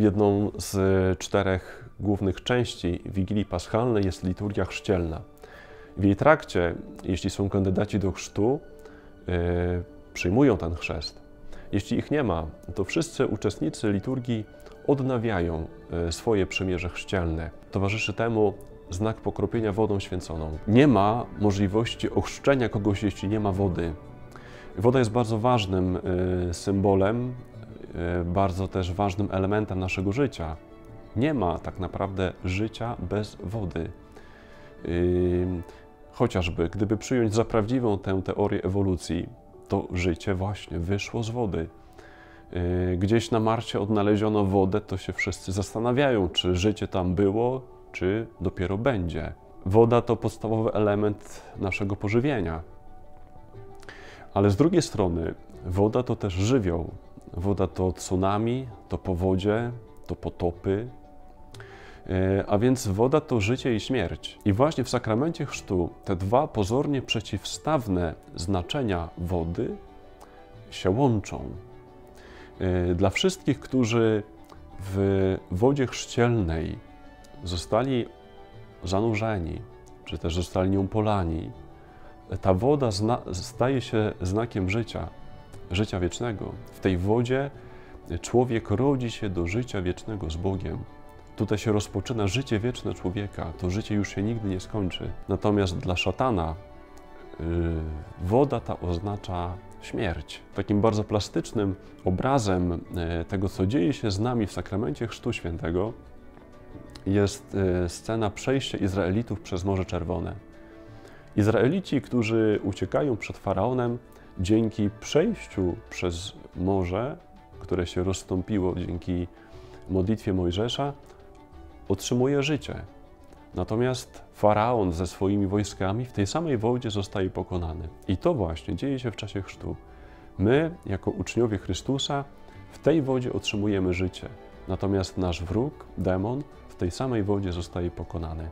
Jedną z czterech głównych części Wigilii Paschalnej jest liturgia chrzcielna. W jej trakcie, jeśli są kandydaci do chrztu, yy, przyjmują ten chrzest. Jeśli ich nie ma, to wszyscy uczestnicy liturgii odnawiają yy, swoje przymierze chrzcielne. Towarzyszy temu znak pokropienia wodą święconą. Nie ma możliwości ochrzczenia kogoś, jeśli nie ma wody. Woda jest bardzo ważnym symbolem, bardzo też ważnym elementem naszego życia. Nie ma tak naprawdę życia bez wody. Yy, chociażby, gdyby przyjąć za prawdziwą tę teorię ewolucji, to życie właśnie wyszło z wody. Yy, gdzieś na Marsie odnaleziono wodę, to się wszyscy zastanawiają, czy życie tam było, czy dopiero będzie. Woda to podstawowy element naszego pożywienia. Ale z drugiej strony, woda to też żywioł. Woda to tsunami, to powodzie, to potopy, E, a więc woda to życie i śmierć. I właśnie w sakramencie chrztu te dwa pozornie przeciwstawne znaczenia wody się łączą. E, dla wszystkich, którzy w wodzie chrzcielnej zostali zanurzeni, czy też zostali nią polani, ta woda staje się znakiem życia, życia wiecznego. W tej wodzie człowiek rodzi się do życia wiecznego z Bogiem. Tutaj się rozpoczyna życie wieczne człowieka. To życie już się nigdy nie skończy. Natomiast dla szatana yy, woda ta oznacza śmierć. Takim bardzo plastycznym obrazem yy, tego, co dzieje się z nami w sakramencie Chrztu Świętego, jest yy, scena przejścia Izraelitów przez Morze Czerwone. Izraelici, którzy uciekają przed faraonem, dzięki przejściu przez morze, które się rozstąpiło dzięki modlitwie Mojżesza, otrzymuje życie. Natomiast faraon ze swoimi wojskami w tej samej wodzie zostaje pokonany. I to właśnie dzieje się w czasie chrztu. My, jako uczniowie Chrystusa, w tej wodzie otrzymujemy życie. Natomiast nasz wróg, demon, w tej samej wodzie zostaje pokonany.